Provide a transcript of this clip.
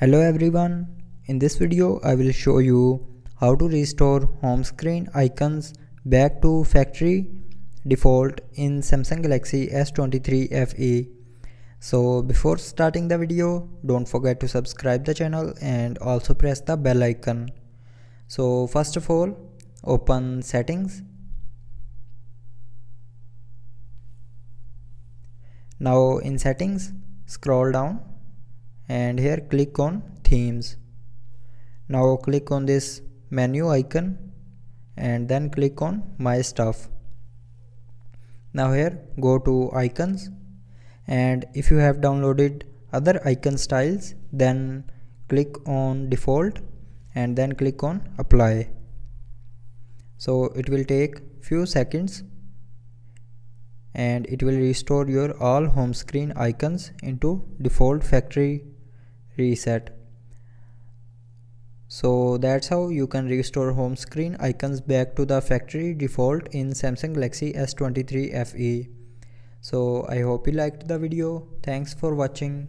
Hello everyone, in this video I will show you how to restore home screen icons back to factory default in Samsung Galaxy S23 FE. So before starting the video, don't forget to subscribe the channel and also press the bell icon. So first of all, open settings. Now in settings, scroll down and here click on themes. Now click on this menu icon and then click on my stuff. Now here go to icons. And if you have downloaded other icon styles then click on default and then click on apply. So it will take few seconds and it will restore your all home screen icons into default factory reset so that's how you can restore home screen icons back to the factory default in Samsung Galaxy S23 FE. So I hope you liked the video. Thanks for watching.